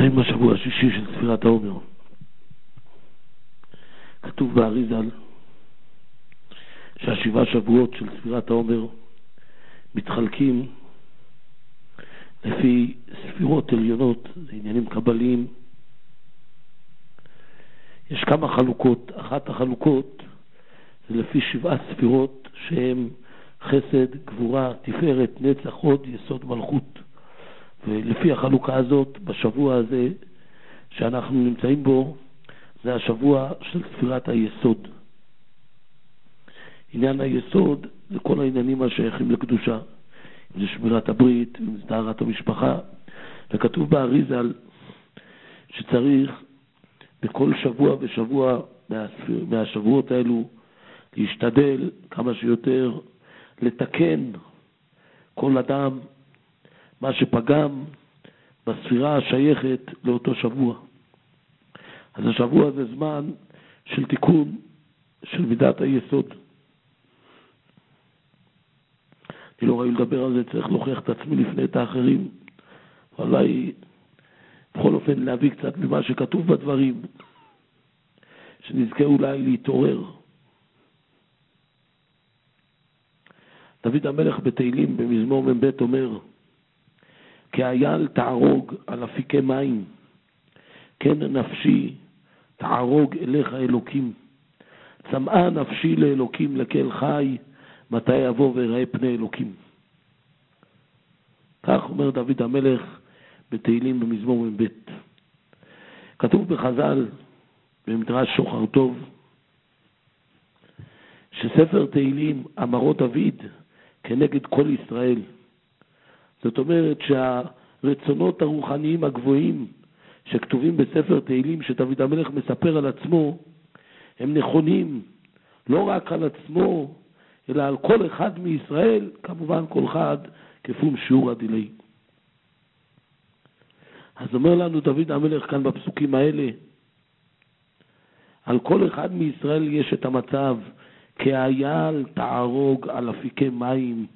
נמצאים בשבוע השישי של ספירת העומר. כתוב באריזל שהשבעה שבועות של ספירת העומר מתחלקים לפי ספירות עליונות, זה עניינים קבליים. יש כמה חלוקות, אחת החלוקות זה לפי שבעה ספירות שהן חסד, גבורה, תפארת, נצח, הוד, יסוד, מלכות. ולפי החלוקה הזאת, בשבוע הזה שאנחנו נמצאים בו, זה השבוע של ספירת היסוד. עניין היסוד זה כל העניינים השייכים לקדושה, אם זה שמירת הברית, אם זה טהרת המשפחה, וכתוב באריזל שצריך בכל שבוע ושבוע מהשבועות האלו להשתדל כמה שיותר לתקן כל אדם מה שפגם בספירה השייכת לאותו שבוע. אז השבוע זה זמן של תיקון של מידת היסוד. אני לא ראוי לדבר על זה, צריך להוכיח את עצמי לפני את האחרים. אולי בכל אופן להביא קצת ממה שכתוב בדברים, שנזכה אולי להתעורר. דוד המלך בתהילים במזמור מ"ב אומר, כאייל תערוג על אפיקי מים, כן נפשי תערוג אליך אלוקים. צמאה נפשי לאלוקים לקל חי, מתי יבוא ויראה פני אלוקים. כך אומר דוד המלך בתהילים במזמור מ"ב. כתוב בחז"ל, במדרש שוחר טוב, שספר תהילים, אמרות דוד, כנגד כל ישראל. זאת אומרת שהרצונות הרוחניים הגבוהים שכתובים בספר תהילים, שדוד המלך מספר על עצמו, הם נכונים לא רק על עצמו, אלא על כל אחד מישראל, כמובן כל אחד כפום שיעור הדילי. אז אומר לנו דוד המלך כאן בפסוקים האלה, על כל אחד מישראל יש את המצב, כאייל תערוג על אפיקי מים,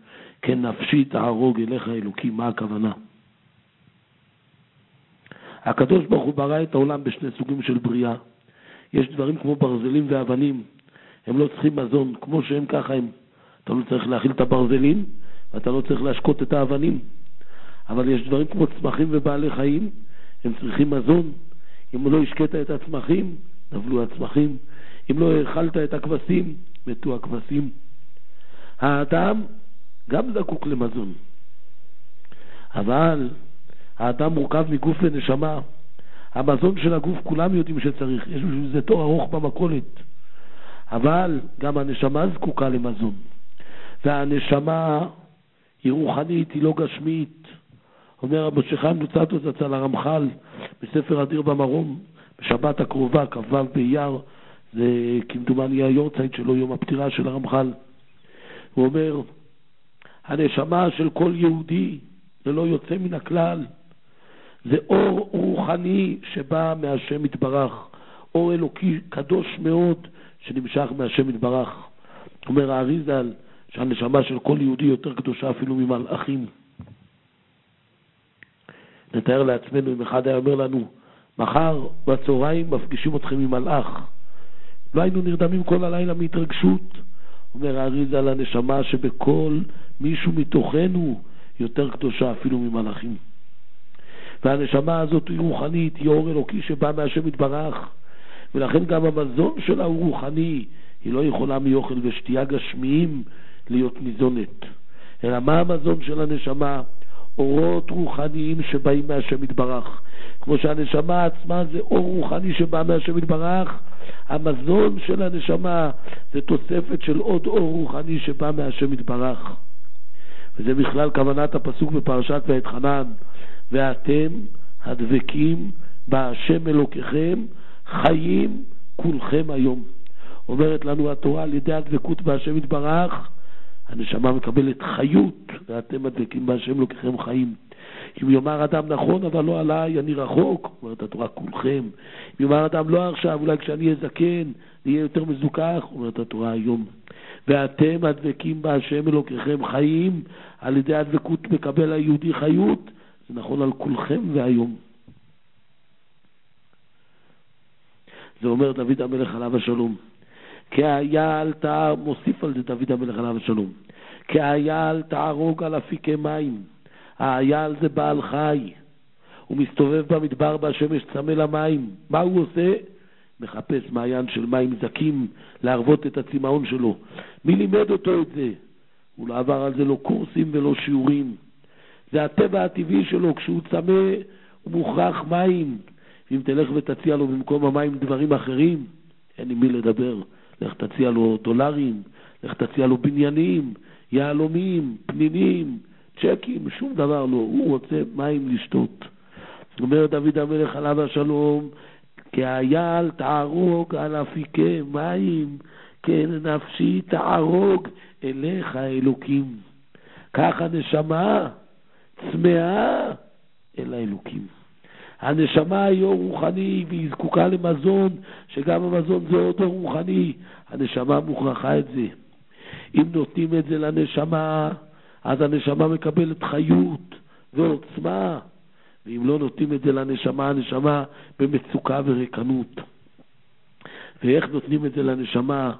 כנפשי תערוג אליך אלוקים. מה הכוונה? הקדוש ברוך הוא ברא את העולם בשני סוגים של בריאה. יש דברים כמו ברזלים ואבנים, הם לא צריכים מזון, כמו שהם ככה הם. אתה לא צריך להאכיל את הברזלים, ואתה לא צריך להשקות את האבנים. אבל יש דברים כמו צמחים ובעלי חיים, הם צריכים מזון. אם לא השקית את הצמחים, נבלו הצמחים. אם לא האכלת את הכבשים, מתו הכבשים. האדם גם זקוק למזון. אבל האדם מורכב מגוף ונשמה. המזון של הגוף כולם יודעים שצריך, יש בשביל זה תור ארוך במכולת. אבל גם הנשמה זקוקה למזון. והנשמה היא רוחנית, היא לא גשמית. אומר רבי שחיים לוצטוס אצל הרמח"ל בספר אדיר במרום, בשבת הקרובה, כ"ו באייר, זה כמדומני היורצייט שלו, יום הפטירה של הרמח"ל. הוא אומר, הנשמה של כל יהודי, ללא יוצא מן הכלל, זה אור רוחני שבא מהשם יתברך, אור אלוקי קדוש מאוד שנמשך מהשם יתברך. אומר האריזל שהנשמה של כל יהודי יותר קדושה אפילו ממלאכים. נתאר לעצמנו אם אחד היה אומר לנו, מחר בצהריים מפגישים אתכם עם מלאך. לא היינו נרדמים כל הלילה מהתרגשות. אומר האריזה לנשמה שבכל מישהו מתוכנו יותר קדושה אפילו ממלאכים. והנשמה הזאת היא רוחנית, היא אור אלוקי שבא מהשם יתברך, ולכן גם המזון שלה הוא רוחני, היא לא יכולה מאוכל ושתייה גשמיים להיות ניזונת. אלא מה המזון של הנשמה? אורות רוחניים שבאים מהשם יתברך. כמו שהנשמה עצמה זה אור רוחני שבא מהשם יתברך, המזון של הנשמה זה תוספת של עוד אור רוחני שבא מהשם יתברך. וזה בכלל כוונת הפסוק בפרשת ואתחנן, ואתם הדבקים בהשם אלוקיכם חיים כולכם היום. אומרת לנו התורה על ידי הדבקות בהשם יתברך, הנשמה מקבלת חיות, ואתם הדבקים בהשם אלוקיכם חיים. אם יאמר אדם נכון, אבל לא עליי, אני רחוק, אומרת התורה, כולכם. אם יאמר אדם לא עכשיו, אולי כשאני אהיה זקן, נהיה יותר מזוכח, אומרת התורה היום. ואתם הדבקים בהשם אלוקיכם חיים, על ידי הדבקות מקבל היהודי חיות, זה נכון על כולכם והיום. זה אומר דוד המלך עליו השלום. כי האייל תער, מוסיף על זה דוד המלך עליו השלום. כי האייל תערוג על אפיקי מים. האייל זה בעל חי. הוא מסתובב במדבר בהשמש צמא למים. מה הוא עושה? מחפש מעיין של מים זכים להרוות את הצמאון שלו. מי לימד אותו את זה? הוא לא עבר על זה לא קורסים ולא שיעורים. זה הטבע הטבעי שלו, כשהוא צמא הוא מוכרח מים. אם תלך ותציע לו במקום המים דברים אחרים, אין עם מי לדבר. לך תציע לו דולרים, לך תציע לו בניינים, יהלומים, פנינים, צ'קים, שום דבר לא. הוא רוצה מים לשתות. אומר דוד המלך עליו השלום, כי האייל תערוג על אפיקי מים, כן נפשי תערוג אליך אלוקים. ככה נשמה צמאה אל האלוקים. הנשמה היא אור רוחני והיא זקוקה למזון, שגם המזון זה אותו רוחני. הנשמה מוכרחה את זה. אם נותנים את זה לנשמה, אז הנשמה מקבלת חיות ועוצמה, ואם לא נותנים את זה לנשמה, הנשמה במצוקה וריקנות. ואיך נותנים את זה לנשמה?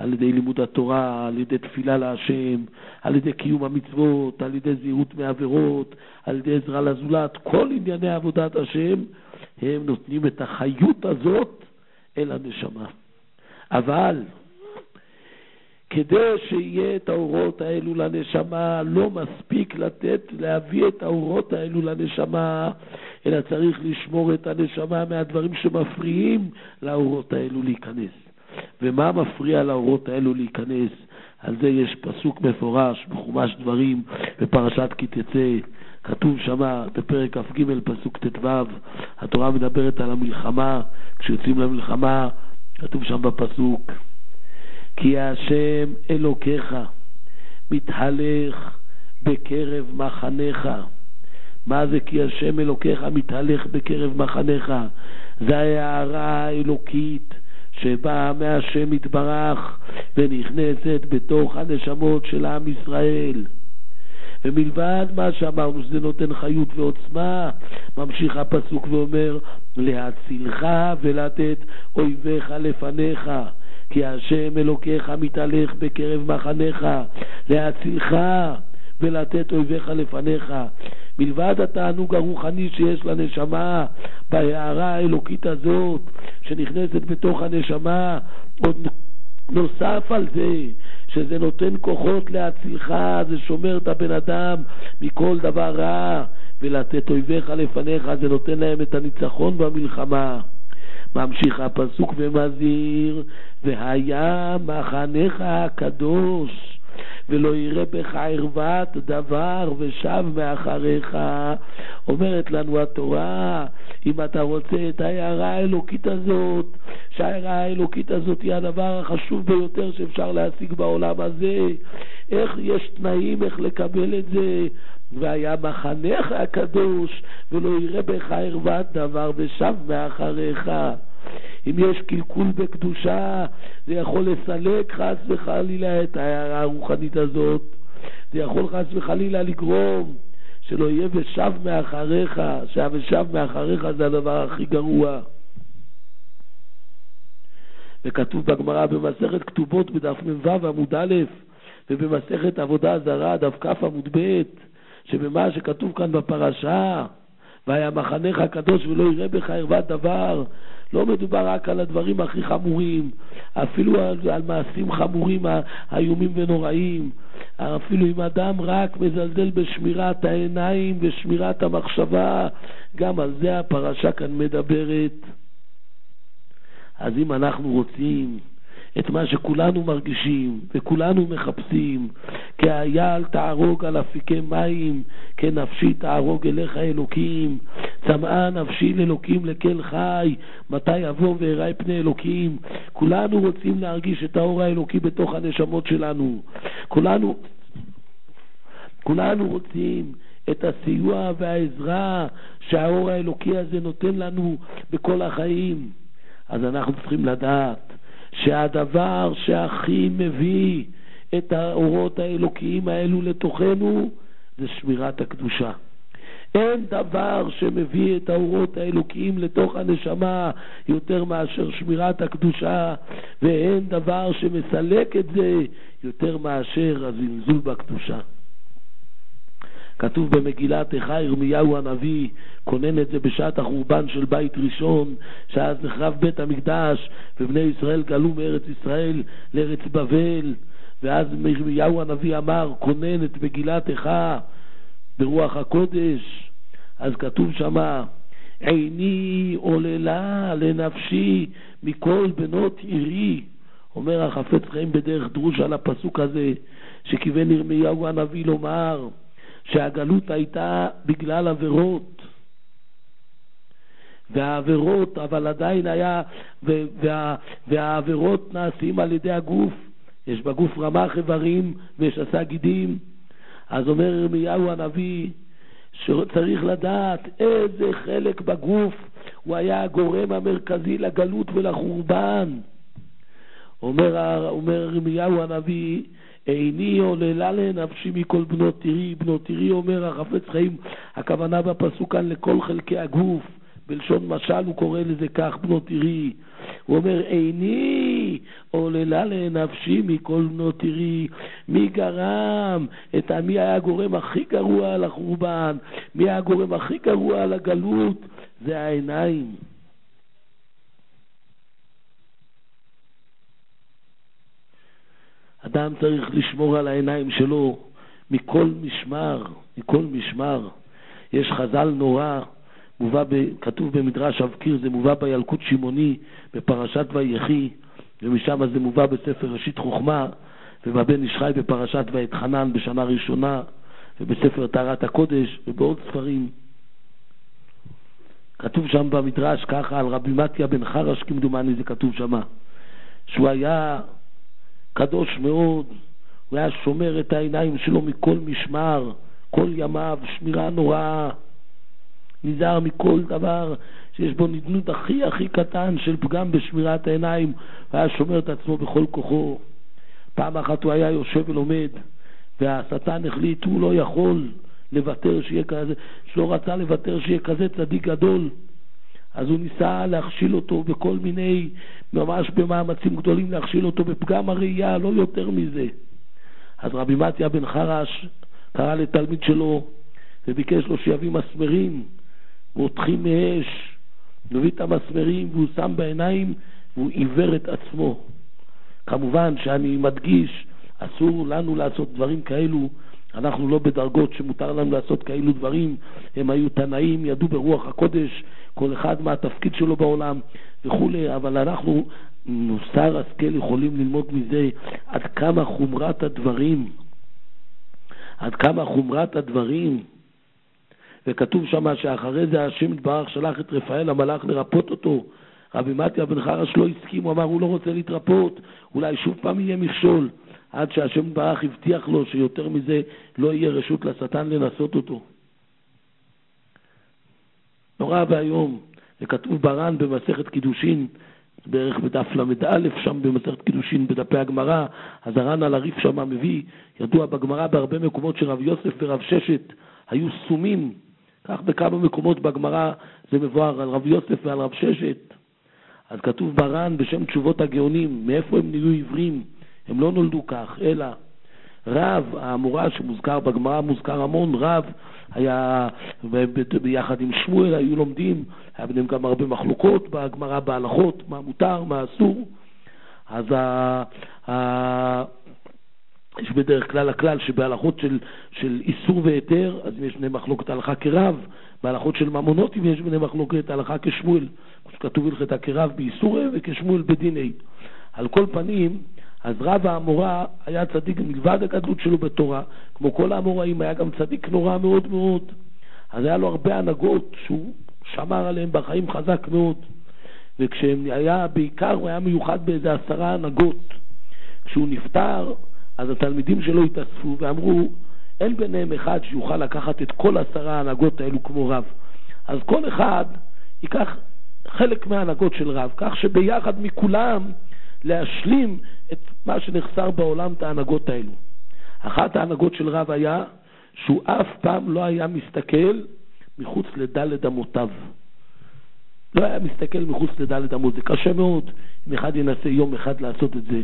על ידי לימוד התורה, על ידי תפילה להשם, על ידי קיום המצוות, על ידי זהירות מעבירות, על ידי עזרה לזולת, כל ענייני עבודת השם, הם נותנים את החיות הזאת אל הנשמה. אבל כדי שיהיה את האורות האלו לנשמה, לא מספיק לתת, להביא את האורות האלו לנשמה, אלא צריך לשמור את הנשמה מהדברים שמפריעים לאורות האלו להיכנס. ומה מפריע לאורות האלו להיכנס? על זה יש פסוק מפורש בחומש דברים בפרשת כי תצא. כתוב שמה בפרק כ"ג פסוק ט"ו, התורה מדברת על המלחמה, כשיוצאים למלחמה, כתוב שם בפסוק כי השם אלוקיך מתהלך בקרב מחניך. מה זה כי השם אלוקיך מתהלך בקרב מחניך? זה ההערה האלוקית שבאה מהשם יתברך ונכנסת בתוך הנשמות של עם ישראל. ומלבד מה שאמרנו שזה נותן חיות ועוצמה, ממשיך הפסוק ואומר, להצילך ולתת אויביך לפניך. כי השם אלוקיך מתהלך בקרב מחניך, להצילך ולתת אויביך לפניך. מלבד התענוג הרוחני שיש לנשמה בהערה האלוקית הזאת, שנכנסת בתוך הנשמה, עוד נוסף על זה, שזה נותן כוחות להצילך, זה שומר את הבן אדם מכל דבר רע, ולתת אויביך לפניך, זה נותן להם את הניצחון במלחמה. ממשיך הפסוק ומזהיר, והיה מחנך הקדוש, ולא יראה בך ערוות דבר ושב מאחריך. אומרת לנו התורה, אם אתה רוצה את ההערה האלוקית הזאת, שההערה האלוקית הזאת היא הדבר החשוב ביותר שאפשר להשיג בעולם הזה, איך יש תנאים איך לקבל את זה? והיה מחנך הקדוש, ולא יראה בך ערוות דבר ושב מאחריך. אם יש קלקול בקדושה, זה יכול לסלק חס וחלילה את ההערה הרוחנית הזאת. זה יכול חס וחלילה לגרום שלא יהיה ושב מאחריך, שה"ושב מאחריך" זה הדבר הכי גרוע. וכתוב בגמרא במסכת כתובות בדף מ"ו עמוד א' ובמסכת עבודה זרה דף כ עמוד ב' שבמה שכתוב כאן בפרשה והיה מחנך הקדוש ולא יראה בך ערוות דבר לא מדובר רק על הדברים הכי חמורים, אפילו על, על מעשים חמורים, איומים ונוראים. אפילו אם אדם רק מזלזל בשמירת העיניים ושמירת המחשבה, גם על זה הפרשה כאן מדברת. אז אם אנחנו רוצים את מה שכולנו מרגישים וכולנו מחפשים, כי האייל תערוג על אפיקי מים, כנפשי תערוג אליך אלוקים, צמאה נפשי לאלוקים לקל חי, מתי יבוא ואראה פני אלוקים. כולנו רוצים להרגיש את האור האלוקי בתוך הנשמות שלנו. כולנו, כולנו רוצים את הסיוע והעזרה שהאור האלוקי הזה נותן לנו בכל החיים. אז אנחנו צריכים לדעת שהדבר שהכי מביא את האורות האלוקיים האלו לתוכנו זה שמירת הקדושה. אין דבר שמביא את האורות האלוקיים לתוך הנשמה יותר מאשר שמירת הקדושה, ואין דבר שמסלק את זה יותר מאשר הזלזול בקדושה. כתוב במגילת איכה ירמיהו הנביא, כונן את זה בשעת החורבן של בית ראשון, שאז נחרב בית המקדש, ובני ישראל גלו מארץ ישראל לארץ בבל, ואז ירמיהו הנביא אמר, כונן את מגילת איכה ברוח הקודש. אז כתוב שמה, עיני עוללה לנפשי מכל בנות עירי. אומר החפץ חיים בדרך דרוש על הפסוק הזה, שכיוון ירמיהו הנביא לומר, שהגלות הייתה בגלל עבירות. והעבירות, אבל עדיין היה, וה, והעבירות נעשים על ידי הגוף. יש בגוף רמ"ח איברים ויש עשה גידים. אז אומר ירמיהו הנביא שצריך לדעת איזה חלק בגוף הוא היה הגורם המרכזי לגלות ולחורבן. אומר, אומר ירמיהו הנביא איני עוללה לנפשי מכל בנות תראי, בנות תראי אומר החפץ חיים, הכוונה בפסוק כאן לכל חלקי הגוף, בלשון משל הוא קורא לזה כך, בנות תראי. הוא אומר, איני עוללה לנפשי מכל בנות תראי. מי גרם? את מי היה הגורם הכי גרוע לחורבן? מי היה הגורם הכי גרוע לגלות? זה העיניים. אדם צריך לשמור על העיניים שלו מכל משמר, מכל משמר. יש חז"ל נורא, מובא ב, כתוב במדרש אבקיר, זה מובא בילקוט שמעוני בפרשת ויחי, ומשם זה מובא בספר ראשית חוכמה, ובבן איש חי בפרשת ואתחנן בשנה ראשונה, ובספר טהרת הקודש, ובעוד ספרים. כתוב שם במדרש ככה על רבי מתיה בן חרש, כמדומני זה כתוב שמה, שהוא היה קדוש מאוד, הוא היה שומר את העיניים שלו מכל משמר, כל ימיו, שמירה נוראה, נזהר מכל דבר שיש בו נדנות הכי הכי קטן של פגם בשמירת העיניים, הוא היה שומר את עצמו בכל כוחו. פעם אחת הוא היה יושב ולומד, והשטן החליט, הוא לא יכול לוותר שיהיה כזה, שלא רצה לוותר שיהיה כזה צדיק גדול. אז הוא ניסה להכשיל אותו בכל מיני, ממש במאמצים גדולים להכשיל אותו בפגם הראייה, לא יותר מזה. אז רבי מתיה בן חרש קרא לתלמיד שלו וביקש לו שיביא מסמרים מותחים מאש, מביא את המסמרים והוא שם בעיניים והוא עיוור את עצמו. כמובן שאני מדגיש, אסור לנו לעשות דברים כאלו אנחנו לא בדרגות שמותר לנו לעשות כאלו דברים, הם היו תנאים, ידעו ברוח הקודש, כל אחד מה התפקיד שלו בעולם וכולי, אבל אנחנו, מוסר השכל, יכולים ללמוד מזה עד כמה חומרת הדברים, עד כמה חומרת הדברים. וכתוב שם שאחרי זה השם יתברך שלח את רפאל המלאך לרפות אותו. רבי מתיה בן חרש לא הסכים, הוא אמר הוא לא רוצה להתרפות, אולי שוב פעם יהיה מכשול. עד שהשם ברח הבטיח לו שיותר מזה לא יהיה רשות לשטן לנסות אותו. נורא ואיום, זה כתוב בר"ן במסכת קידושין, בערך בדף ל"א שם במסכת קידושין בדפי הגמרא, אז הר"ן על הריף שם מביא, ידוע בגמרא בהרבה מקומות שרב יוסף ורב ששת היו סומים, כך בכמה מקומות בגמרא זה מבואר על רב יוסף ועל רב ששת. אז כתוב בר"ן בשם תשובות הגאונים, מאיפה הם נהיו עיוורים? הם לא נולדו כך, אלא רב, האמורה שמוזכר בגמרא, מוזכר המון, רב היה ביחד עם שמואל, היו לומדים, היה ביניהם גם הרבה מחלוקות בגמרא בהלכות, מה מותר, מה אסור. אז ה, יש בדרך כלל הכלל שבהלכות של, של איסור והיתר, אז יש ביניהם מחלוקת הלכה כרב, בהלכות של ממונותים יש ביניהם מחלוקת הלכה כשמואל, כמו שכתוב הלכתה כרב באיסורי וכשמואל בדיני. על כל פנים, אז רב האמורה היה צדיק מלבד הגדלות שלו בתורה, כמו כל האמוראים, היה גם צדיק נורא מאוד מאוד. אז היה לו הרבה הנהגות שהוא שמר עליהן בחיים חזק מאוד. וכשהיה, בעיקר הוא היה מיוחד באיזה עשרה הנהגות. כשהוא נפטר, אז התלמידים שלו התאספו ואמרו, אין ביניהם אחד שיוכל לקחת את כל עשרה ההנהגות האלו כמו רב. אז כל אחד ייקח חלק מההנהגות של רב, כך שביחד מכולם להשלים את מה שנחסר בעולם, את ההנהגות האלו. אחת ההנהגות של רב היה שהוא אף פעם לא היה מסתכל מחוץ לדלת אמותיו. לא היה מסתכל מחוץ לדלת אמות, זה קשה מאוד. אם אחד ינסה יום אחד לעשות את זה,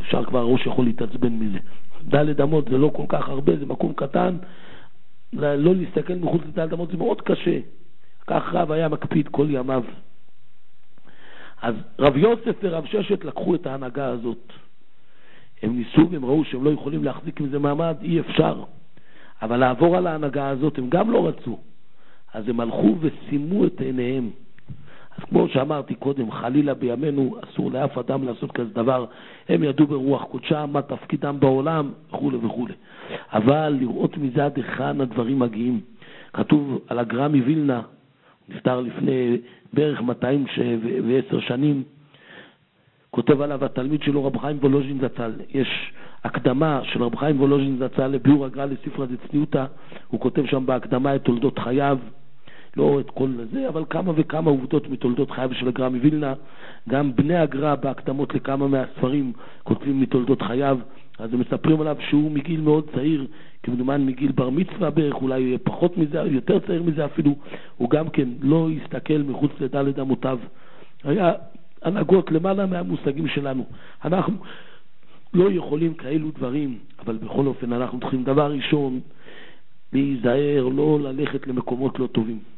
אפשר כבר, הראש יכול להתעצבן מזה. דלת אמות זה לא כל כך הרבה, זה מקום קטן, לא להסתכל מחוץ לדלת אמות זה מאוד קשה. כך רב היה מקפיד כל ימיו. אז רב יוסף ורב ששת לקחו את ההנהגה הזאת. הם ניסו והם ראו שהם לא יכולים להחזיק עם זה מעמד, אי אפשר. אבל לעבור על ההנהגה הזאת הם גם לא רצו. אז הם הלכו ושימו את עיניהם. אז כמו שאמרתי קודם, חלילה בימינו אסור לאף אדם לעשות כזה דבר. הם ידעו ברוח קודשם מה תפקידם בעולם וכולי וכולי. אבל לראות מזה עד היכן הדברים מגיעים. כתוב על הגר"א מווילנה, נפטר לפני בערך 210 שנים, כותב עליו התלמיד שלו רב חיים וולוז'ין זצ"ל. יש הקדמה של רב חיים וולוז'ין זצ"ל לביאור הגר"א לספרא דצניותא, הוא כותב שם בהקדמה את תולדות חייו, לא את כל זה, אבל כמה וכמה עובדות מתולדות חייו של הגר"א מווילנה. גם בני הגר"א בהקדמות לכמה מהספרים כותבים מתולדות חייו, אז הם מספרים עליו שהוא מגיל מאוד צעיר, כמדומן מגיל בר מצווה בערך, אולי פחות מזה, יותר צעיר מזה אפילו, הוא גם כן לא הסתכל מחוץ לדלת אמותיו. היה הנהגות למעלה מהמושגים שלנו. אנחנו לא יכולים כאלו דברים, אבל בכל אופן אנחנו צריכים דבר ראשון להיזהר, לא ללכת למקומות לא טובים.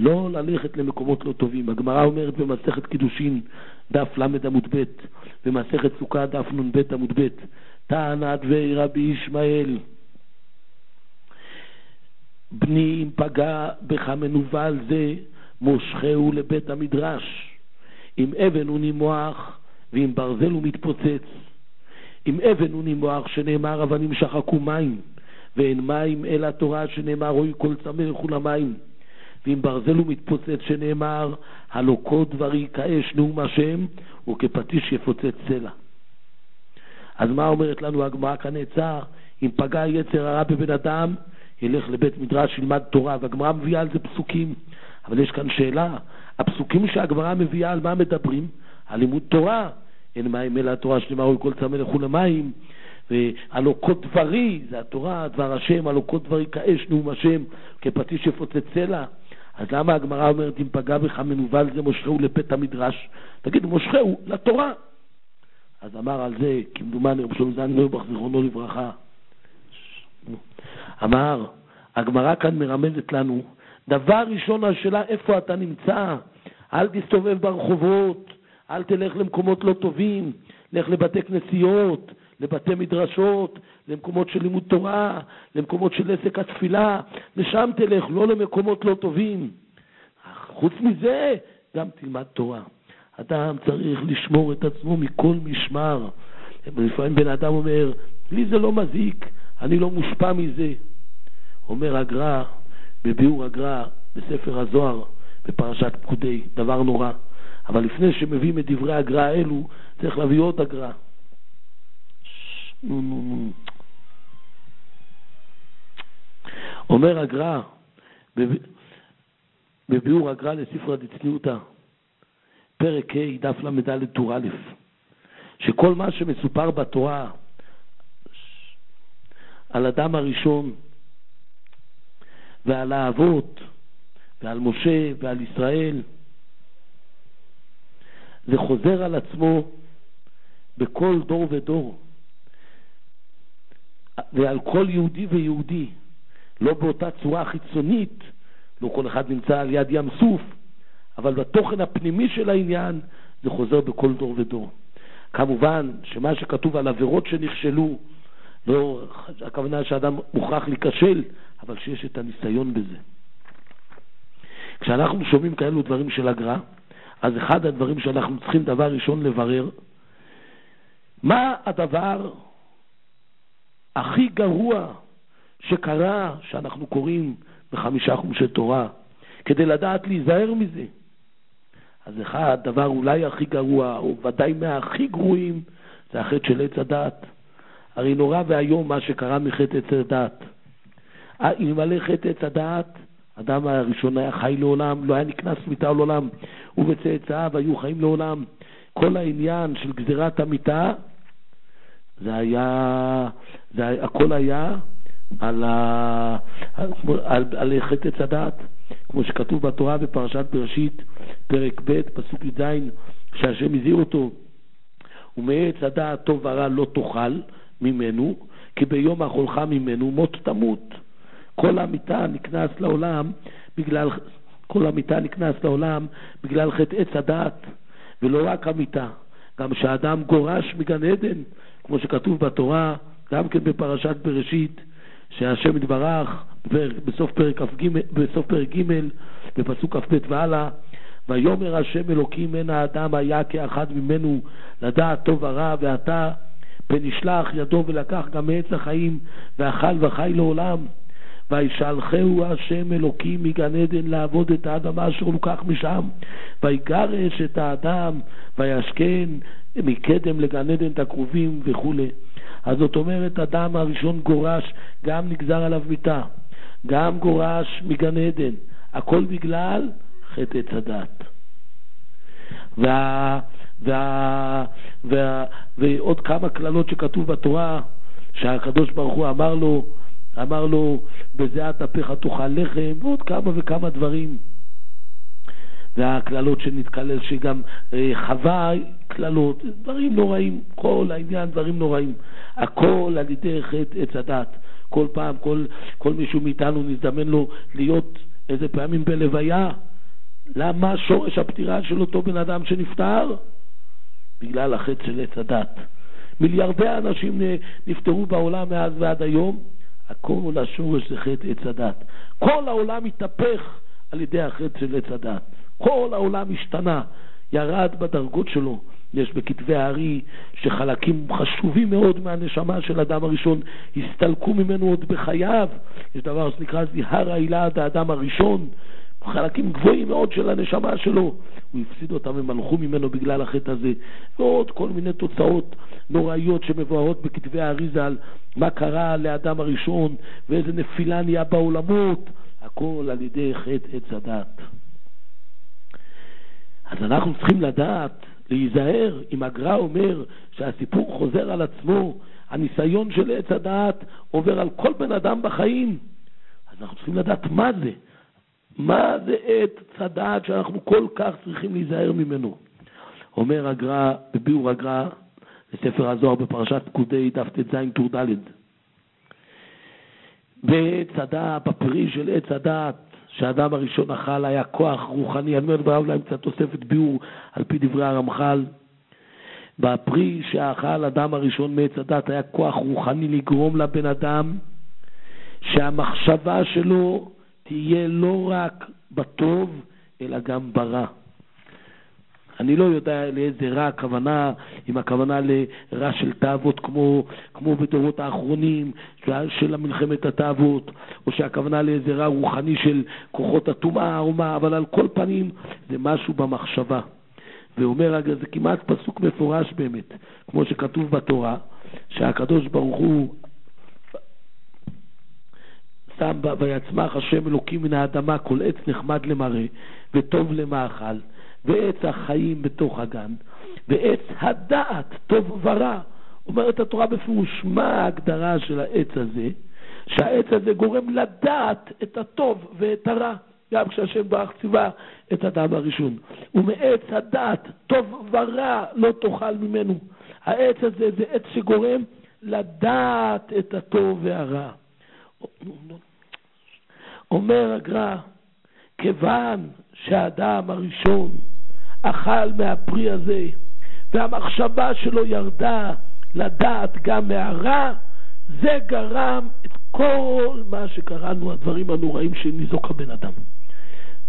לא ללכת למקומות לא טובים. הגמרא אומרת במסכת קידושין, דף ל עמוד ב', במסכת סוכה, דף נ"ב עמוד ב', טענת ורבי ישמעאל, בני אם פגע בך מנוול זה, מושכהו לבית המדרש. אם אבן הוא נימוח ואם ברזל הוא מתפוצץ. אם אבן הוא נימוח שנאמר אבנים שחקו מים, ואין מים אלא תורה שנאמר אוי כל צמא ילכו למים. ואם ברזל הוא מתפוצץ שנאמר הלא כה דברי כאש נאום השם וכפטיש יפוצץ סלע. אז מה אומרת לנו הגמרא כאן עצה? אם פגע יצר הרע בבן אדם, ילך לבית מדרש, ילמד תורה, והגמרא מביאה על זה פסוקים. אבל יש כאן שאלה, הפסוקים שהגמרא מביאה על מה מדברים? על לימוד תורה. אין מים אלא התורה אוי כל צמא לכו למים. והלא דברי, זה התורה, דבר השם, הלא דברי כאש נאום השם, כפטיש יפוצץ סלע. אז למה הגמרא אומרת אם פגע בך מנוול זה מושכהו לפתע מדרש? תגידו, מושכהו לתורה. אז אמר על זה, כמדומני רב שלום זן נויבך, זיכרונו לברכה, אמר, הגמרא כאן מרמזת לנו, דבר ראשון השאלה איפה אתה נמצא, אל תסתובב ברחובות, אל תלך למקומות לא טובים, לך לבתי כנסיות, לבתי מדרשות, למקומות של לימוד תורה, למקומות של עסק התפילה, לשם תלך, לא למקומות לא טובים. חוץ מזה, גם תלמד תורה. אדם צריך לשמור את עצמו מכל משמר. לפעמים בן אדם אומר, לי זה לא מזיק, אני לא מושפע מזה. אומר הגר"א, בביאור הגר"א, בספר הזוהר, בפרשת פקודי, דבר נורא. אבל לפני שמביאים את דברי הגר"א האלו, צריך להביא עוד הגר"א. אומר הגר"א, בביאור הגר"א לספרא דצניותא, פרק ה', דף ל"ד טור א', שכל מה שמסופר בתורה על אדם הראשון ועל האבות ועל משה ועל ישראל, זה חוזר על עצמו בכל דור ודור, ועל כל יהודי ויהודי, לא באותה צורה חיצונית, לא כל אחד נמצא על יד ים סוף, אבל בתוכן הפנימי של העניין זה חוזר בכל דור ודור. כמובן שמה שכתוב על עבירות שנכשלו, לא הכוונה שאדם מוכרח להיכשל, אבל שיש את הניסיון בזה. כשאנחנו שומעים כאלו דברים של הגר"א, אז אחד הדברים שאנחנו צריכים דבר ראשון לברר, מה הדבר הכי גרוע שקרה, שאנחנו קוראים בחמישה חומשי תורה, כדי לדעת להיזהר מזה. אז אחד, הדבר אולי הכי גרוע, או ודאי מהכי גרועים, זה החטא של עץ הדת. הרי נורא ואיום מה שקרה מחטא עץ הדת. אלמלא חטא עץ הדת, אדם הראשון היה חי לעולם, לא היה נקנס מיתה לעולם, ובצאצאיו היו חיים לעולם. כל העניין של גזירת המיתה, זה היה, זה היה, הכל היה על, ה... על, על, על חטא עץ הדעת, כמו שכתוב בתורה בפרשת בראשית, פרק ב', פסוק י"ז, שהשם הזהיר אותו, ומעץ הדעת טוב ורע לא תאכל ממנו, כי ביום אכולך ממנו מות תמות. כל המיטה נכנס לעולם בגלל, כל המיטה נכנס לעולם בגלל חטא עץ הדעת, ולא רק המיטה, גם שהאדם גורש מגן עדן, כמו שכתוב בתורה, גם כן בפרשת בראשית, שהשם יתברך בסוף פרק, ג', בפסוק כ"ב והלאה, ויאמר השם אלוקים אין האדם היה כאחד ממנו לדעת טוב ורע ואתה ונשלח ידו ולקח גם מעץ החיים ואכל וחי לעולם. וישלחהו השם אלוקים מגן עדן לעבוד את האדמה אשר לוקח משם. ויגרש את האדם וישכן מקדם לגן עדן את הכרובים וכולי אז זאת אומרת, אדם הראשון גורש, גם נגזר עליו מיתה, גם גורש מגן עדן, הכל בגלל חטא עץ הדת. וה, וה, וה, ועוד כמה קללות שכתוב בתורה, שהקדוש ברוך הוא אמר לו, אמר לו, בזיעת אפיך תאכל לחם, ועוד כמה וכמה דברים. והקללות שנתקלל, שגם אה, חווה קללות, דברים נוראים, כל העניין דברים נוראים. הכל על ידי חטא עץ הדת. כל פעם, כל, כל מישהו מאיתנו נזדמן לו להיות איזה פעמים בלוויה. למה שורש הפטירה של אותו בן אדם שנפטר? בגלל החטא של עץ הדת. מיליארדי אנשים נפטרו בעולם מאז ועד היום, הכל השורש זה חטא עץ הדת. כל העולם התהפך על ידי החטא של עץ הדת. כל העולם השתנה, ירד בדרגות שלו. יש בכתבי הארי שחלקים חשובים מאוד מהנשמה של האדם הראשון הסתלקו ממנו עוד בחייו. יש דבר שנקרא זיהר העילת האדם הראשון, חלקים גבוהים מאוד של הנשמה שלו. הוא הפסיד אותם, הם הלכו ממנו בגלל החטא הזה. ועוד כל מיני תוצאות נוראיות שמבוארות בכתבי האריזה על מה קרה לאדם הראשון ואיזה נפילה נהיה בעולמות. הכל על ידי חטא עץ הדת. אז אנחנו צריכים לדעת להיזהר אם הגר"א אומר שהסיפור חוזר על עצמו, הניסיון של עץ הדעת עובר על כל בן אדם בחיים. אז אנחנו צריכים לדעת מה זה. מה זה עץ הדעת שאנחנו כל כך צריכים להיזהר ממנו. אומר הגר"א, בביאור הגר"א, בספר הזוהר בפרשת פקודי, דף ט"ז טור ד' בעץ הדעת, בפרי של עץ הדעת, שהאדם הראשון אכל היה כוח רוחני, אני אומר דבריו להם קצת תוספת ביאור על פי דברי הרמח"ל. בפרי שאכל אדם הראשון מעץ הדת היה כוח רוחני לגרום לבן אדם שהמחשבה שלו תהיה לא רק בטוב, אלא גם ברע. אני לא יודע לאיזה רע הכוונה, אם הכוונה לרע של תאוות כמו, כמו בדורות האחרונים של מלחמת התאוות, או שהכוונה לאיזה רע רוחני של כוחות הטומאה או מה, אבל על כל פנים זה משהו במחשבה. ואומר, זה כמעט פסוק מפורש באמת, כמו שכתוב בתורה, שהקדוש ברוך הוא שם ויצמח השם אלוקים מן האדמה כל עץ נחמד למראה וטוב למאכל ועץ החיים בתוך הגן, ועץ הדעת טוב ורע. אומרת התורה בפירוש, מה ההגדרה של העץ הזה? שהעץ הזה גורם לדעת את הטוב ואת הרע, גם כשהשם ברח ציווה את אדם הראשון. ומעץ הדעת טוב ורע לא תאכל ממנו. העץ הזה זה עץ שגורם לדעת את הטוב והרע. אומר הגר"א, כיוון שהאדם הראשון אכל מהפרי הזה, והמחשבה שלו ירדה לדעת גם מהרע, זה גרם את כל מה שקראנו, הדברים הנוראים שניזוק הבן אדם.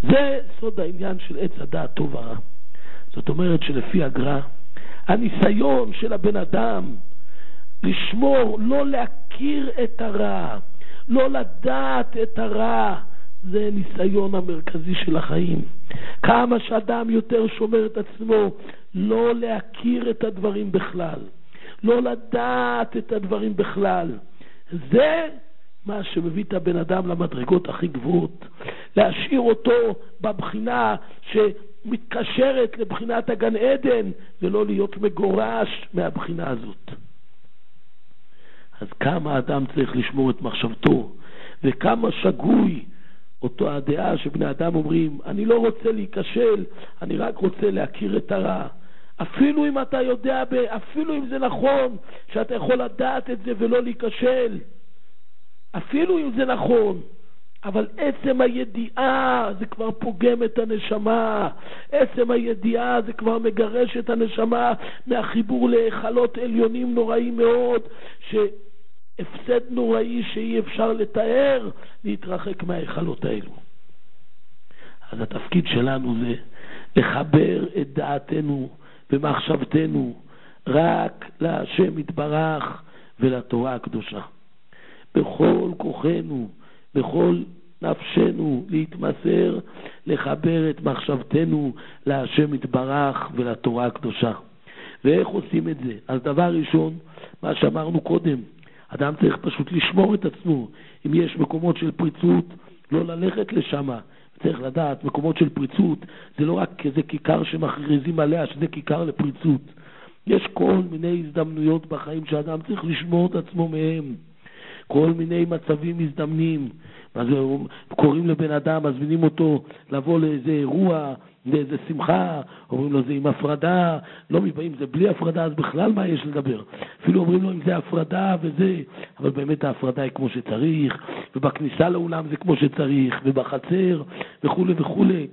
זה סוד העניין של עץ הדעת טוב ורע. זאת אומרת שלפי הגר"א, הניסיון של הבן אדם לשמור, לא להכיר את הרע, לא לדעת את הרע, זה ניסיון המרכזי של החיים. כמה שאדם יותר שומר את עצמו, לא להכיר את הדברים בכלל, לא לדעת את הדברים בכלל. זה מה שמביא את הבן אדם למדרגות הכי גבוהות. להשאיר אותו בבחינה שמתקשרת לבחינת הגן עדן, ולא להיות מגורש מהבחינה הזאת. אז כמה אדם צריך לשמור את מחשבתו, וכמה שגוי אותו הדעה שבני אדם אומרים, אני לא רוצה להיכשל, אני רק רוצה להכיר את הרע. אפילו אם אתה יודע, אפילו אם זה נכון שאתה יכול לדעת את זה ולא להיכשל, אפילו אם זה נכון, אבל עצם הידיעה זה כבר פוגם את הנשמה, עצם הידיעה זה כבר מגרש את הנשמה מהחיבור להיכלות עליונים נוראים מאוד, שהפסד נוראי שאי אפשר לתאר להתרחק מההיכלות האלו. אז התפקיד שלנו זה לחבר את דעתנו ומחשבתנו רק להשם יתברך ולתורה הקדושה. בכל כוחנו, בכל נפשנו להתמסר, לחבר את מחשבתנו להשם יתברך ולתורה הקדושה. ואיך עושים את זה? אז דבר ראשון, מה שאמרנו קודם, אדם צריך פשוט לשמור את עצמו. אם יש מקומות של פריצות, לא ללכת לשם. צריך לדעת, מקומות של פריצות זה לא רק איזה כיכר שמכריזים עליה שזה כיכר לפריצות. יש כל מיני הזדמנויות בחיים שאדם צריך לשמור את עצמו מהם. כל מיני מצבים מזדמנים. אז קוראים לבן אדם, מזמינים אותו לבוא לאיזה אירוע, לאיזה שמחה, אומרים לו זה עם הפרדה, לא אם זה בלי הפרדה, אז בכלל מה יש לדבר? אפילו אומרים לו אם זה הפרדה וזה, אבל באמת ההפרדה היא כמו שצריך, ובכניסה לאולם זה כמו שצריך, ובחצר, וכולי וכולי.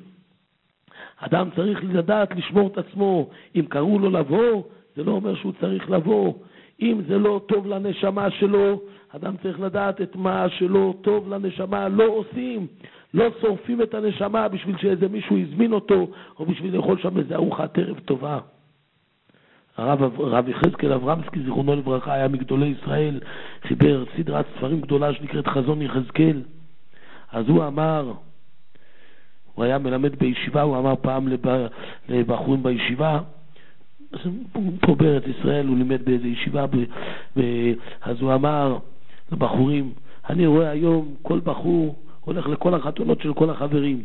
אדם צריך לדעת לשמור את עצמו. אם קראו לו לבוא, זה לא אומר שהוא צריך לבוא. אם זה לא טוב לנשמה שלו, אדם צריך לדעת את מה שלא טוב לנשמה לא עושים. לא שורפים את הנשמה בשביל שאיזה מישהו הזמין אותו, או בשביל לאכול שם איזה ארוחת ערב טובה. הרב, יחזקאל אברמסקי, זיכרונו לברכה, היה מגדולי ישראל, חיבר סדרת ספרים גדולה שנקראת חזון יחזקאל. אז הוא אמר, הוא היה מלמד בישיבה, הוא אמר פעם לבחורים בישיבה, פה בארץ ישראל, הוא לימד באיזו ישיבה, אז הוא אמר לבחורים, אני רואה היום כל בחור הולך לכל החתונות של כל החברים.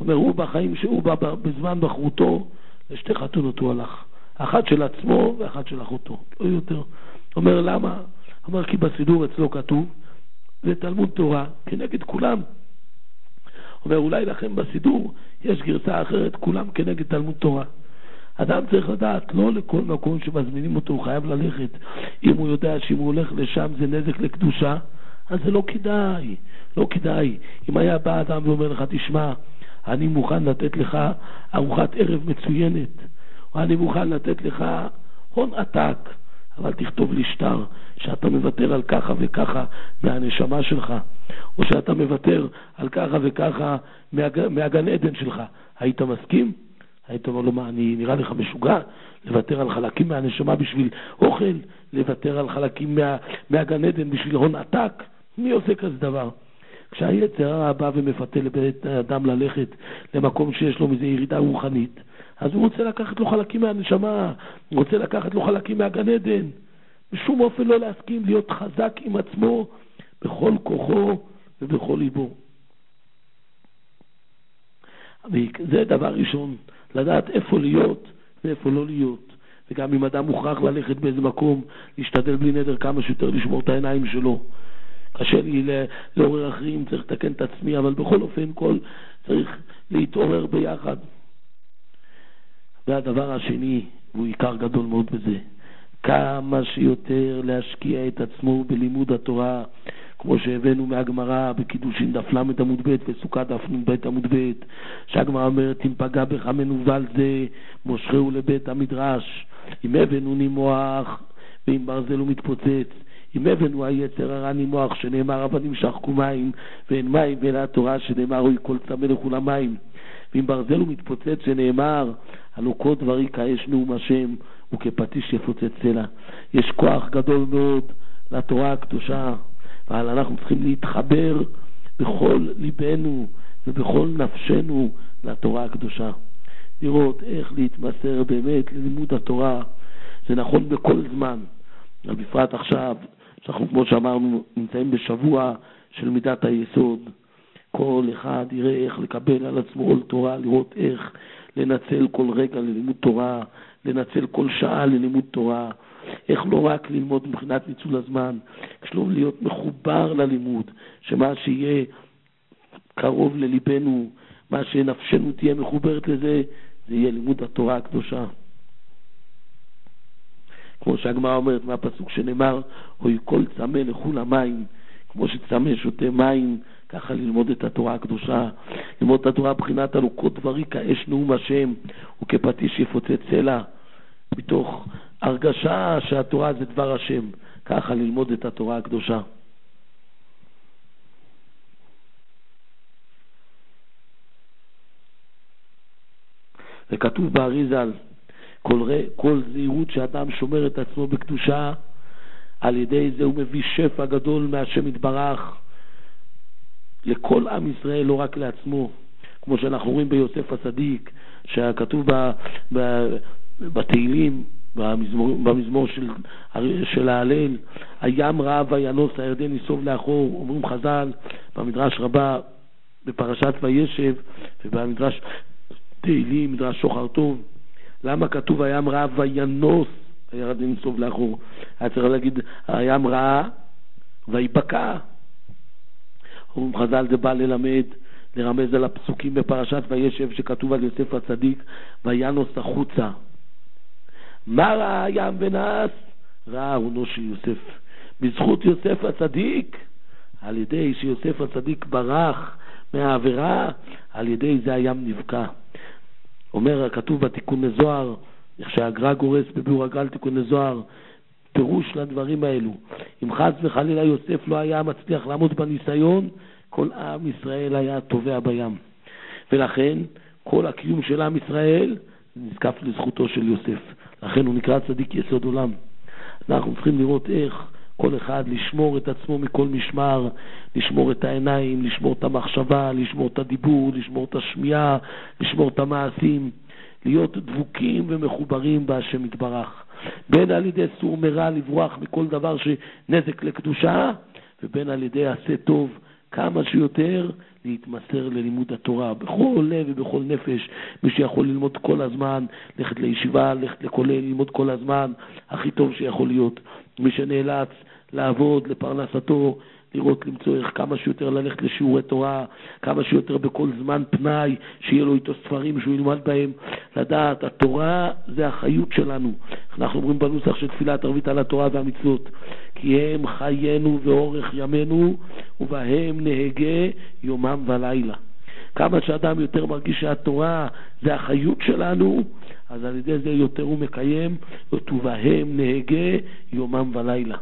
אומר, הוא בחיים שהוא בא בזמן בחרותו, לשתי חתונות הוא הלך. אחת של עצמו ואחת של אחותו, לא יותר. אומר, למה? אומר, כי בסידור אצלו כתוב, זה תלמוד תורה כנגד כולם. אומר, אולי לכם בסידור יש גרסה אחרת, כולם כנגד תלמוד תורה. אדם צריך לדעת, לא לכל מקום שמזמינים אותו הוא חייב ללכת. אם הוא יודע שאם הוא הולך לשם זה נזק לקדושה, אז זה לא כדאי, לא כדאי. אם היה בא אדם ואומר לך, תשמע, אני מוכן לתת לך ארוחת ערב מצוינת, או אני מוכן לתת לך הון עתק, אבל תכתוב לי שטר שאתה מוותר על ככה וככה מהנשמה שלך, או שאתה מוותר על ככה וככה מהג... מהגן עדן שלך. היית מסכים? היית אומר לו, מה, אני נראה לך משוגע? לוותר על חלקים מהנשמה בשביל אוכל? לוותר על חלקים מה, מהגן עדן בשביל הון עתק? מי עושה כזה דבר? כשהיצר הרע בא ומפתה לבית האדם ללכת למקום שיש לו מזה ירידה רוחנית, אז הוא רוצה לקחת לו חלקים מהנשמה, הוא רוצה לקחת לו חלקים מהגן עדן. בשום אופן לא להסכים להיות חזק עם עצמו בכל כוחו ובכל ליבו. זה דבר ראשון, לדעת איפה להיות ואיפה לא להיות. וגם אם אדם מוכרח ללכת באיזה מקום, להשתדל בלי נדר כמה שיותר לשמור את העיניים שלו. קשה לי לעורר אחרים, צריך לתקן את עצמי, אבל בכל אופן, כל צריך להתעורר ביחד. והדבר השני, והוא עיקר גדול מאוד בזה, כמה שיותר להשקיע את עצמו בלימוד התורה, כמו שהבאנו מהגמרא בקידושין דף ל עמוד ב' וסוכה דף נ"ב עמוד ב', שהגמרא אומרת, אם פגע בך מנוול זה, מושכהו לבית המדרש, אם אבן הוא נימוח ואם ברזל הוא מתפוצץ. אם אבן הוא היצר הרע נימוח, שנאמר אבנים שחקו מים, ואין מים ואין התורה, שנאמר אוי כל צמא לכול המים. ואם ברזל הוא מתפוצץ, שנאמר, הלא כל דברי כאש נאום השם, וכפטיש יפוצץ סלע. יש כוח גדול מאוד לתורה הקדושה, אבל אנחנו צריכים להתחבר בכל ליבנו ובכל נפשנו לתורה הקדושה. לראות איך להתמסר באמת ללימוד התורה. זה נכון בכל זמן, אבל בפרט עכשיו, שאנחנו, כמו שאמרנו, נמצאים בשבוע של מידת היסוד. כל אחד יראה איך לקבל על עצמו עול תורה, לראות איך לנצל כל רגע ללימוד תורה, לנצל כל שעה ללימוד תורה, איך לא רק ללמוד מבחינת ניצול הזמן, כשלום להיות מחובר ללימוד, שמה שיהיה קרוב לליבנו, מה שנפשנו תהיה מחוברת לזה, זה יהיה לימוד התורה הקדושה. כמו שהגמרא אומרת מהפסוק שנאמר, אוי כל צמא לכו למים, כמו שצמא שותה מים, ככה ללמוד את התורה הקדושה. ללמוד את התורה מבחינת הלוא כל דברי כאש נאום השם, וכפטיש יפוצץ סלע, מתוך הרגשה שהתורה זה דבר השם. ככה ללמוד את התורה הקדושה. וכתוב באריזל, כל, כל זהירות שאדם שומר את עצמו בקדושה, על ידי זה הוא מביא שפע גדול מהשם יתברך לכל עם ישראל, לא רק לעצמו. כמו שאנחנו רואים ביוסף הצדיק, שכתוב בתהילים, במזמור, במזמור של, של ההלל, הים רעב וינוס, הירדן יסוב לאחור, אומרים חז"ל, במדרש רבה, בפרשת וישב, ובמדרש תהילים, מדרש שוחר טוב, למה כתוב הים רעב וינוס, הירדן יסוב לאחור? היה צריך להגיד הים רעה ויבקע. אומרים חז"ל זה בא ללמד, לרמז על הפסוקים בפרשת וישב שכתוב על יוסף הצדיק, וינוס החוצה. מה ראה הים ונעש? ראה עונו של יוסף. בזכות יוסף הצדיק, על ידי שיוסף הצדיק ברח מהעבירה, על ידי זה הים נבקע. אומר, כתוב בתיקון לזוהר, איך שהגר"א גורס בביאור הגר"א לתיקון לזוהר, פירוש לדברים האלו. אם חס וחלילה יוסף לא היה מצליח לעמוד בניסיון, כל עם ישראל היה טובע בים. ולכן כל הקיום של עם ישראל נזקף לזכותו של יוסף. לכן הוא נקרא צדיק יסוד עולם. אנחנו צריכים לראות איך כל אחד לשמור את עצמו מכל משמר, לשמור את העיניים, לשמור את המחשבה, לשמור את הדיבור, לשמור את השמיעה, לשמור את המעשים, להיות דבוקים ומחוברים בהשם יתברך. בין על ידי סור מרע לברוח מכל דבר שנזק לקדושה, ובין על ידי עשה טוב כמה שיותר להתמסר ללימוד התורה בכל לב ובכל נפש. מי שיכול ללמוד כל הזמן, ללכת לישיבה, ללכת לכולל, ללמוד כל הזמן, הכי טוב שיכול להיות. מי שנאלץ לעבוד לפרנסתו, לראות, למצוא איך כמה שיותר ללכת לשיעורי תורה, כמה שיותר בכל זמן פנאי, שיהיה לו איתו ספרים שהוא ילמד בהם, לדעת, התורה זה החיות שלנו. אנחנו אומרים בנוסח של תפילת ערבית על התורה והמצוות, כי הם חיינו ואורך ימינו, ובהם נהגה יומם ולילה. כמה שאדם יותר מרגיש שהתורה זה החיות שלנו, אז על ידי זה יותר הוא מקיים, ובהם נהגה יומם ולילה.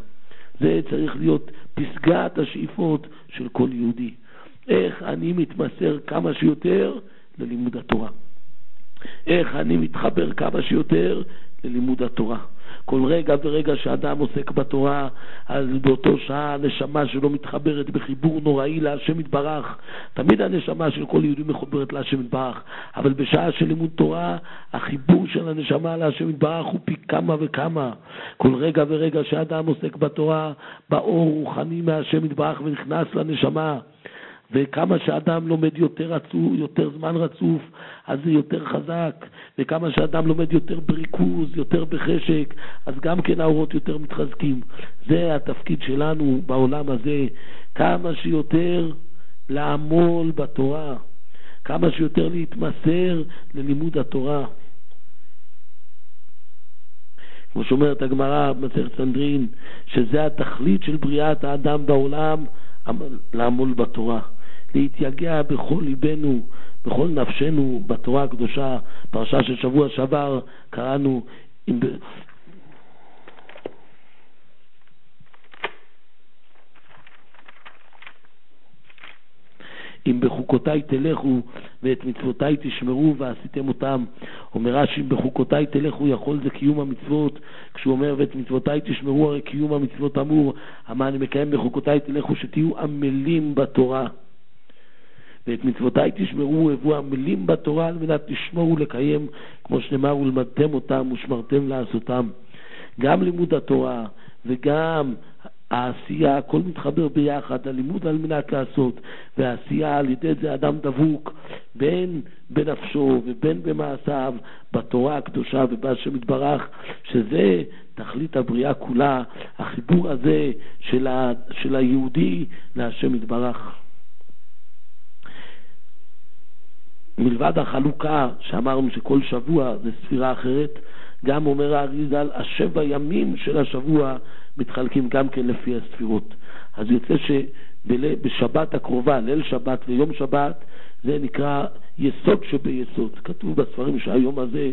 זה צריך להיות פסגת השאיפות של כל יהודי. איך אני מתמסר כמה שיותר ללימוד התורה. איך אני מתחבר כמה שיותר ללימוד התורה. כל רגע ורגע שאדם עוסק בתורה, אז באותו שעה הנשמה שלו מתחברת בחיבור נוראי להשם יתברך. תמיד הנשמה של כל יהודי מחוברת להשם יתברך, אבל בשעה של לימוד תורה, החיבור של הנשמה להשם יתברך הוא פי כמה וכמה. כל רגע ורגע שאדם עוסק בתורה, באור רוחני מהשם יתברך ונכנס לנשמה. וכמה שאדם לומד יותר רצוף, יותר זמן רצוף, אז זה יותר חזק, וכמה שאדם לומד יותר בריכוז, יותר בחשק, אז גם כן האורות יותר מתחזקים. זה התפקיד שלנו בעולם הזה, כמה שיותר לעמול בתורה, כמה שיותר להתמסר ללימוד התורה. כמו שאומרת הגמרא במסכת סנדרין, שזה התכלית של בריאת האדם בעולם, לעמול בתורה. להתייגע בכל ליבנו, בכל נפשנו בתורה הקדושה. פרשה של שבוע שעבר קראנו אם, אם בחוקותיי תלכו ואת מצוותיי תשמרו ועשיתם אותם. אומר רש"י, אם בחוקותיי תלכו יכול זה קיום המצוות. כשהוא אומר ואת מצוותיי תשמרו הרי קיום המצוות אמור. אני מקיים בחוקותיי תלכו שתהיו עמלים בתורה. ואת מצוותיי תשמרו, הבוא המילים בתורה על מנת לשמור ולקיים, כמו שנאמר, ולמדתם אותם ושמרתם לעשותם. גם לימוד התורה וגם העשייה, הכל מתחבר ביחד, הלימוד על מנת לעשות, והעשייה על ידי זה אדם דבוק בין בנפשו ובין במעשיו בתורה הקדושה ובהשם יתברך, שזה תכלית הבריאה כולה, החיבור הזה של, ה, של היהודי להשם יתברך. מלבד החלוקה שאמרנו שכל שבוע זה ספירה אחרת, גם אומר האריזל, השבע ימים של השבוע מתחלקים גם כן לפי הספירות. אז יוצא שבשבת הקרובה, ליל שבת ויום שבת, זה נקרא יסוד שביסוד. כתוב בספרים שהיום הזה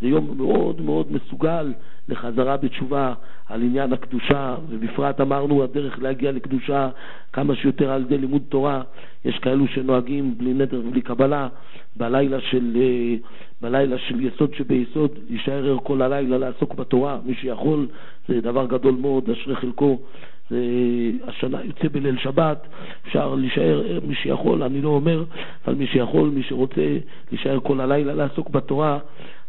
זה יום מאוד מאוד מסוגל לחזרה בתשובה על עניין הקדושה, ובפרט אמרנו הדרך להגיע לקדושה כמה שיותר על ידי לימוד תורה. יש כאלו שנוהגים בלי נדר ובלי קבלה, בלילה של, אה, בלילה של יסוד שביסוד, להישאר ער כל הלילה לעסוק בתורה. מי שיכול, זה דבר גדול מאוד, אשרי חלקו. זה, השנה יוצא בליל שבת, אפשר להישאר, מי שיכול, אני לא אומר, אבל מי שיכול, מי שרוצה להישאר כל הלילה לעסוק בתורה,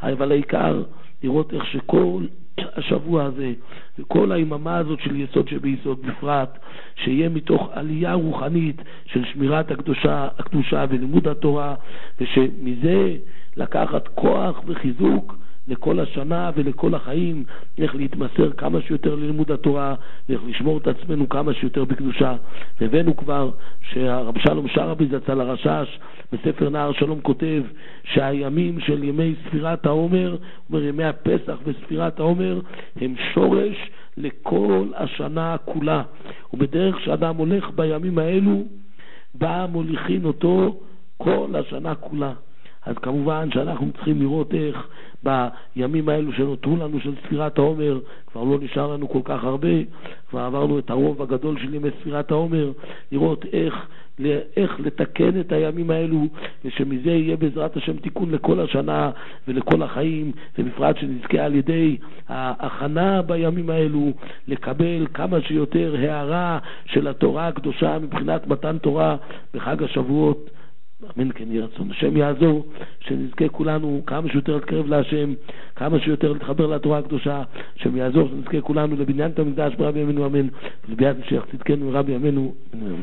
אבל העיקר לראות איך שכל השבוע הזה וכל היממה הזאת של יסוד שביסוד בפרט, שיהיה מתוך עלייה רוחנית של שמירת הקדושה, הקדושה ולימוד התורה, ושמזה לקחת כוח וחיזוק לכל השנה ולכל החיים, איך להתמסר כמה שיותר ללימוד התורה ואיך לשמור את עצמנו כמה שיותר בקדושה. והבאנו כבר שהרב שלום שרעבי זצ"ל הרשש בספר נער שלום כותב שהימים של ימי ספירת העומר, אומר ימי הפסח וספירת העומר, הם שורש לכל השנה כולה. ובדרך שאדם הולך בימים האלו, בא מוליכין אותו כל השנה כולה. אז כמובן שאנחנו צריכים לראות איך בימים האלו שנותרו לנו של ספירת העומר, כבר לא נשאר לנו כל כך הרבה, כבר עברנו את הרוב הגדול של ימי ספירת העומר, לראות איך, איך לתקן את הימים האלו, ושמזה יהיה בעזרת השם תיקון לכל השנה ולכל החיים, ובפרט שנזכה על ידי ההכנה בימים האלו לקבל כמה שיותר הערה של התורה הקדושה מבחינת מתן תורה בחג השבועות. אמן כן יהי רצון. השם יעזור, שנזכה כולנו כמה שיותר להתקרב להשם, כמה שיותר להתחבר לתורה הקדושה, השם יעזור, שנזכה כולנו לבניין את המקדש ברבי ימינו אמן, ולביאת משיח צדקנו ורבי ימינו אמן.